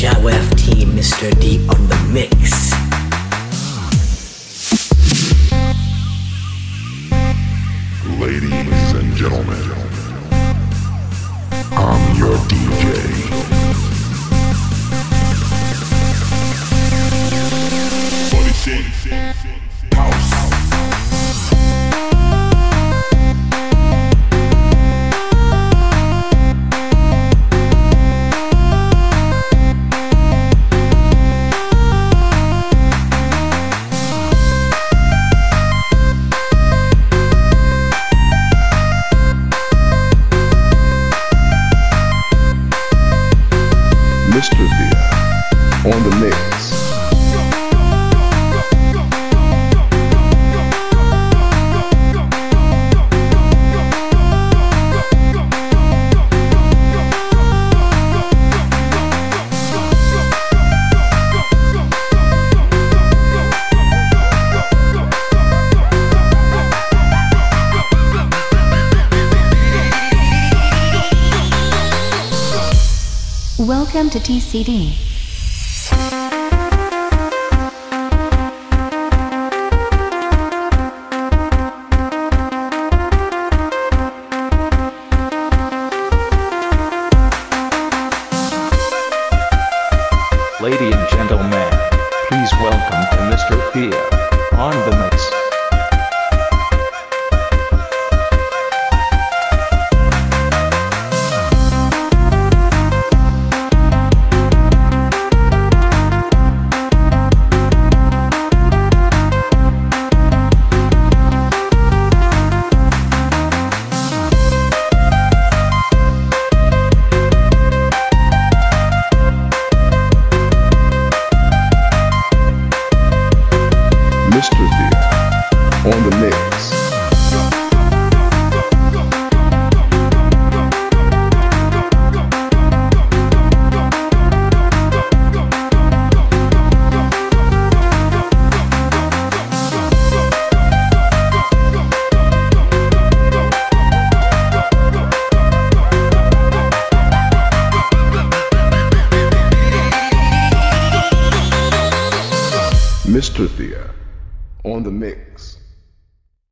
JWFT Mr. D on the mix. Ladies and gentlemen. Welcome to TCD. Lady and gentlemen, please welcome to Mr. Thea on the mix. On the mix. Mr. Thea on the mix.